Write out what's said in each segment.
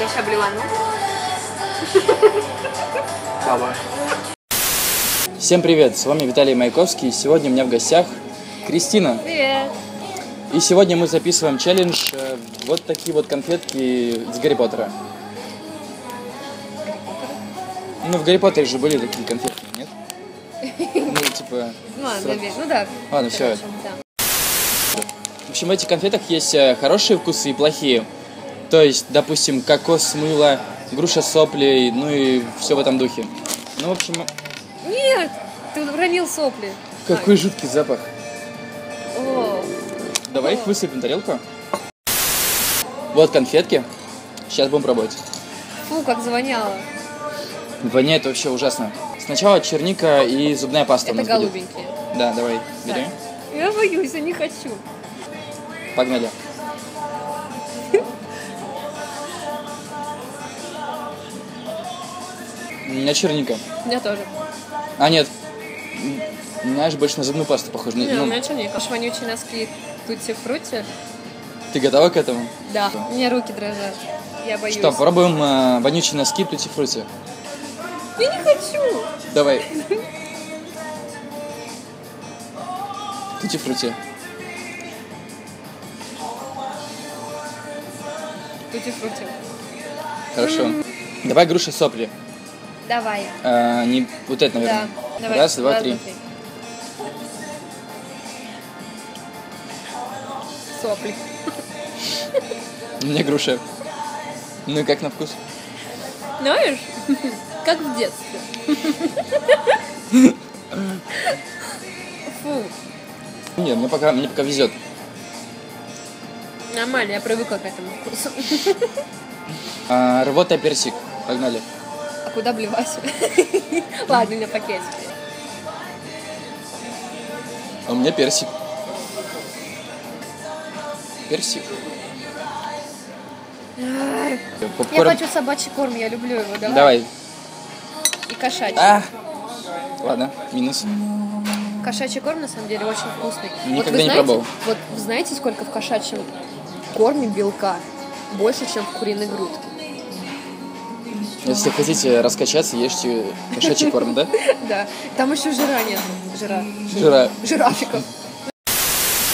Я сейчас блевану. Давай. Всем привет, с вами Виталий Маяковский. Сегодня у меня в гостях Кристина. Привет. И сегодня мы записываем челлендж э, вот такие вот конфетки из Гарри Поттера. Ну, в Гарри Поттере же были такие конфетки, нет? Ну, типа... Ну ладно, с-. Ну да. Ладно, да. В общем, в этих конфетах есть э, хорошие вкусы и плохие. То есть, допустим, кокос, мыло, груша сопли, ну и все в этом духе. Ну, в общем, Нет, ты уронил сопли. какой жуткий запах. О, Давай их высыпем в тарелку. Вот конфетки. Сейчас будем пробовать. фу, как завоняло. Воняет вообще ужасно. Сначала черника и зубная паста Это нас будет. голубенькие. Да, давай, бери. Я боюсь, я не хочу. Погнали. Меня черника. У меня тоже. А, нет. Знаешь, больше на зубную пасту похоже. Не, Ну, у меня черника. Вонючие носки тутти фрути. Ты готова к этому? Да. У меня руки дрожат. Я боюсь. Что, попробуем э, вонючие носки тути фрути. Я не хочу. Давай. Тути фрути. Тутти фрути. Хорошо. Давай груши сопли. Давай. А, не вот это, Да. наверное. Давай. Раз, два, три. Сопли. У меня груша. Ну и как на вкус? Знаешь, как в детстве. Фу, Нет, мне пока, мне пока везет. нормально, я привыкла к этому вкусу. А, рвота персик. Погнали. Куда блевать? Ладно, у меня пакетики. А у меня персик. Персик. Я Попкорн. хочу собачий корм, я люблю его. Давай. Давай. И кошачий. А! Ладно, минус. Кошачий корм на самом деле очень вкусный. Никогда вот вы не знаете, пробовал. Вот вы знаете, сколько в кошачьем корме белка? Больше, чем в куриной грудке. Если хотите раскачаться, ешьте кошачий корм, да? Да. Там еще жира нет. Жира. Жира. Жирафиков.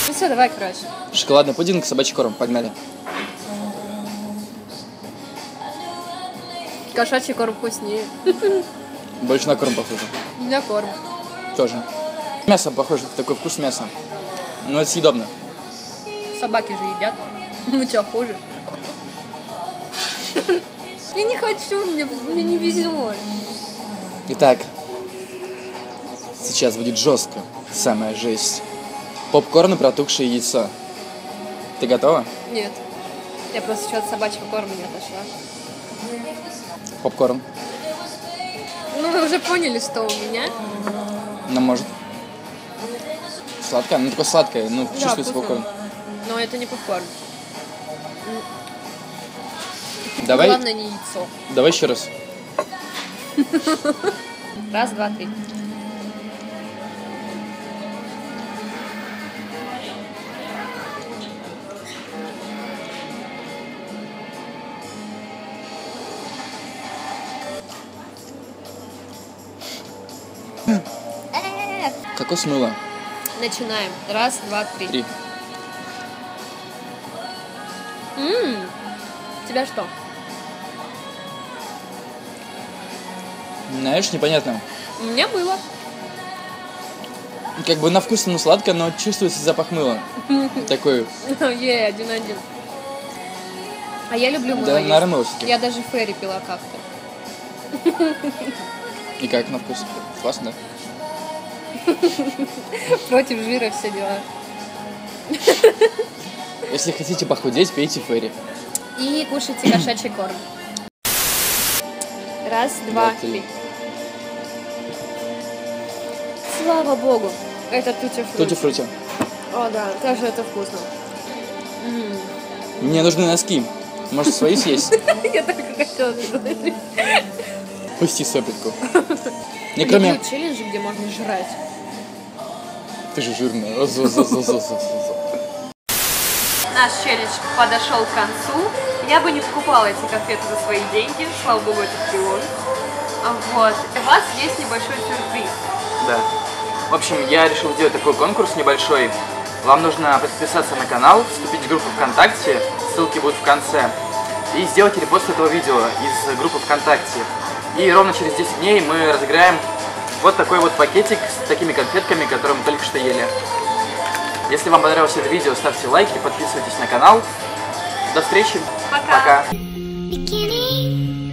Ну все, давай, короче. Шоколадный пудинг, собачий корм. Погнали. Кошачий корм вкуснее. Больше на корм похоже. Меня корм. Тоже. Мясо похоже, такой вкус мяса. Но это съедобно. Собаки же едят. Ну что, хуже? Я не хочу, мне, мне не везет. Итак, сейчас будет жестко. Самая жесть. Попкорн и протухшее яйцо. Ты готова? Нет. Я просто что-то собачьего корма не отошла. Попкорн. Ну, вы уже поняли, что у меня. Ну, может. Сладкая? Ну, такое сладкое. Ну, Да, чувствуется вкусно. попкорн. Но это не попкорн. Давай, Главное, не яйцо. давай еще раз. Раз, два, три. Кокос мыло. Начинаем. Раз, два, три. Три. М, Тебя что? Знаешь, непонятно. У меня было. Как бы на вкус оно сладкое, но чувствуется запах мыла. Такой. Ей, один-один. А я люблю мыло Да, есть. наверное, мыло всё-таки. Я даже ферри пила как-то. И как на вкус? Классно, да? Против жира все дела. Если хотите похудеть, пейте ферри. И кушайте кошачий корм. Раз, два, Два, три. Слава богу. Это тути фрути. Тути фрути. О, да, тоже это вкусно. М. Мне нужны носки. Может, свои съесть? Я так и хотела сказать. Пусти сопельку. Не кроме... Люблю челленджи, где можно жрать. Ты же жирная. Наш челлендж подошел к концу. Я бы не покупала эти конфеты за свои деньги, слава богу, это прион. Вот. У вас есть небольшой сюрприз. Да. В общем, я решил сделать такой конкурс небольшой. Вам нужно подписаться на канал, вступить в группу ВКонтакте, ссылки будут в конце, и сделать репост этого видео из группы ВКонтакте. И ровно через 10 дней мы разыграем вот такой вот пакетик с такими конфетками, которые мы только что ели. Если вам понравилось это видео, ставьте лайки, подписывайтесь на канал. До встречи. Пока. Пока.